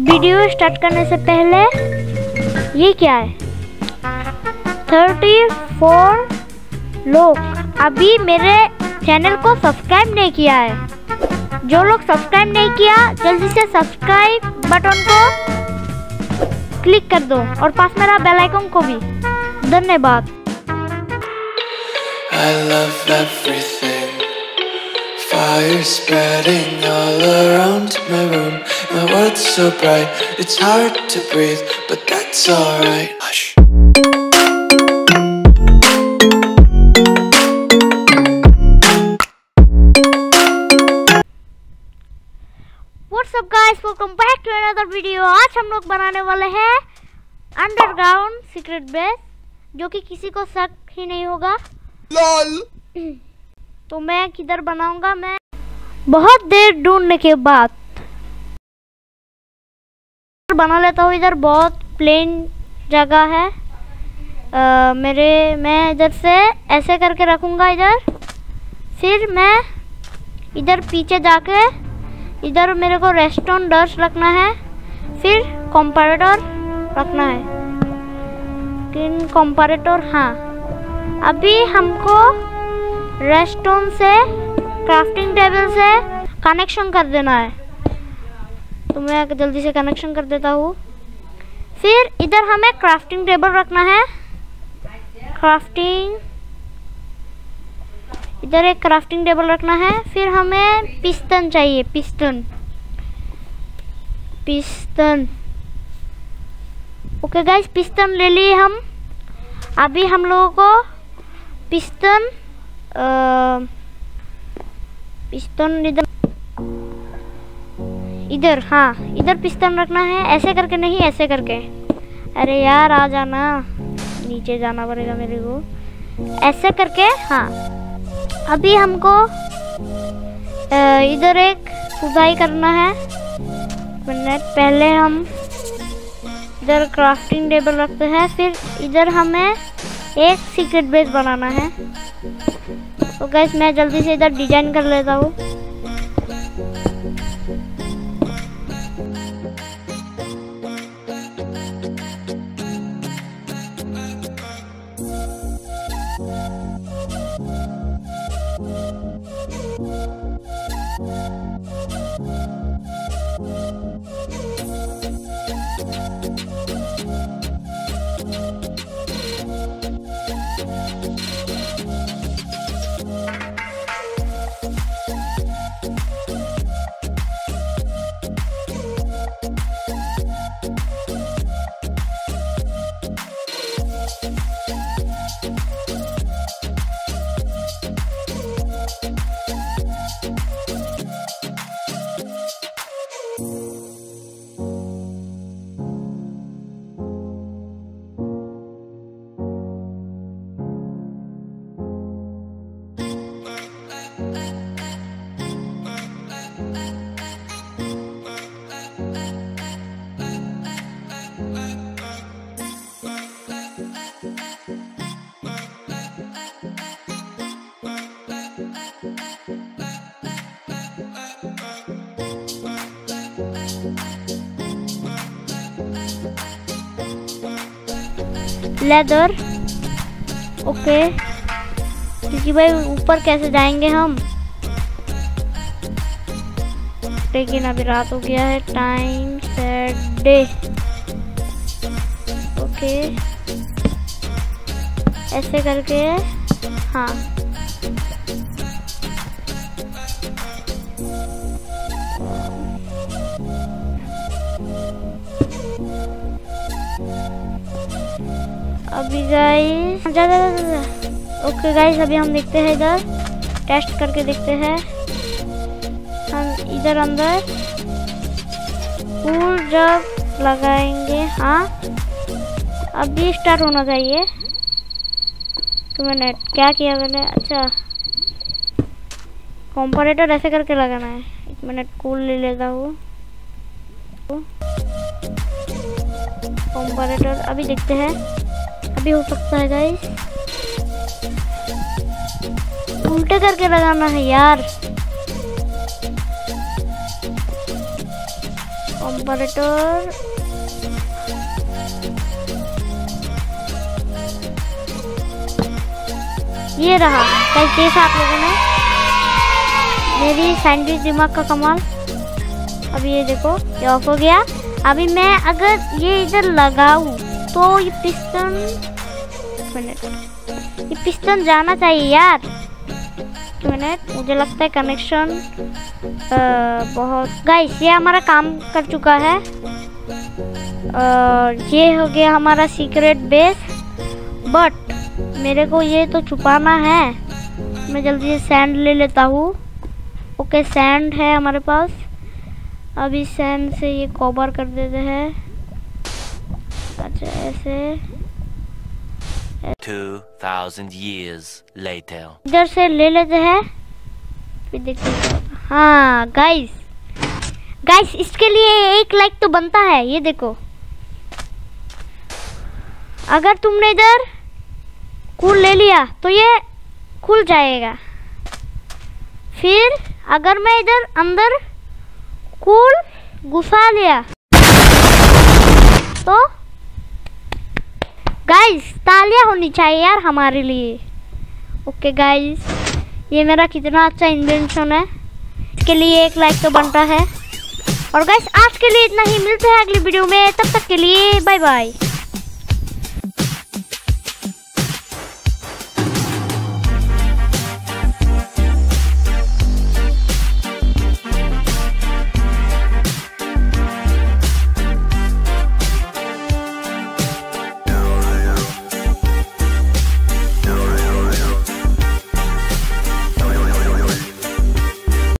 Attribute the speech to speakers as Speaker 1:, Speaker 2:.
Speaker 1: Video start करने से पहले ये क्या है? थर्टी फोर लोग अभी मेरे चैनल को सब्सक्राइब नहीं किया है। जो लोग सब्सक्राइब नहीं किया, जल्दी से सब्सक्राइब बटन को क्लिक कर दो और पास मेरा बेल आइकन को भी। धन्यवाद।
Speaker 2: I love everything. Fire spreading all around my room. My world's so bright, it's hard to breathe, but that's alright. Hush.
Speaker 1: What's up guys welcome back to another video आज हम लोग बनाने वाले हैं underground secret base जो कि किसी को शक ही नहीं होगा तो मैं किधर बनाऊँगा? मैं बहुत देर ढूँढने के बाद बना लेता हूँ। इधर बहुत प्लेन जगह है। अ, मेरे मैं इधर से ऐसे करके रखूँगा इधर। फिर मैं इधर पीछे जाके इधर मेरे को रेस्टोन डस्ट रखना है। फिर कंपारेटर रखना है। किन कंपारेटर हाँ। अभी हमको रेस्टोन से क्राफ्टिंग टेबल से कनेक्शन कर देना है। तो मैं जल्दी से कनेक्शन कर देता हूँ। फिर इधर हमें क्राफ्टिंग टेबल रखना है। क्राफ्टिंग इधर एक क्राफ्टिंग टेबल रखना है। फिर हमें पिस्टन चाहिए piston piston okay guys piston ले लिए हम। अभी हम लोगों को पिस्टन पिस्टन इधर इधर हाँ इधर पिस्टन रखना है, ऐसे करके नहीं, ऐसे करके। अरे यार, आ जाना। नीचे जाना पड़ेगा मेरे को। ऐसे करके हाँ। अभी हमको इधर एक खुदाई करना है। मिनट पहले हम इधर क्राफ्टिंग टेबल रखते हैं, फिर इधर हमें एक सीक्रेट बेस बनाना है। तो गैस मैं जल्दी से इधर डिज़ाइन कर लेता हूँ। लेदर। ओके। क्योंकि भाई ऊपर कैसे जाएँगे हम? लेकिन अभी रात हो गया है टाइम सेट डे ओके। ऐसे करके हाँ। अभी गाइस जा जा जा जा ओके गाइस अभी हम देखते हैं इधर। टेस्ट करके देखते हैं। हम इधर अंदर। फूल जब लगाएँगे। हाँ। अभी स्टार्ट होना चाहिए। तो मैंने क्या किया मैंने? अच्छा। कंपरेटर ऐसे करके लगाना है। एक मिनट कूल ले लेता हूँ। कंपरेटर अभी देखते हैं। अभी हो सकता है गाइस उल्टे करके लगाना है यार. कंपरेटर ये रहा. कल देखा आप लोगों ने. मेरी साइंटिस्ट दिमाग का कमाल. अब ये देखो, ये ऑफ़ हो गया. अभी मैं अगर ये इधर लगाऊँ तो ये पिस्टन मिनट। ये पिस्टन जाना चाहिए यार। मिनट, मुझे लगता है कनेक्शन बहुत। गाइस ये हमारा काम कर चुका है। और ये हो गया हमारा सीक्रेट बेस बट मेरे को ये तो छुपाना है। मैं जल्दी से सैंड ले लेता हूँ। ओके सैंड है हमारे पास। अभी सैंड से ये कवर कर देते हैं। अच्छा ऐसे।
Speaker 3: 2000 years later.
Speaker 1: इधर से ले लेते हैं। फिर देखते हाँ। गाइस गाइस इसके लिए एक लाइक तो बनता है, ये देखो। अगर तुमने इधर कूल ले लिया तो ये खुल जाएगा। फिर अगर मैं इधर अंदर कूल घुसा लिया तो गाइस तालियाँ होनी चाहिए यार हमारे लिए। ओके गाइस ये मेरा कितना अच्छा इन्वेंशन है। इसके लिए एक लाइक तो बनता है। और गाइस आज के लिए इतना ही। मिलते हैं अगली वीडियो में। तब तक के लिए बाय बाय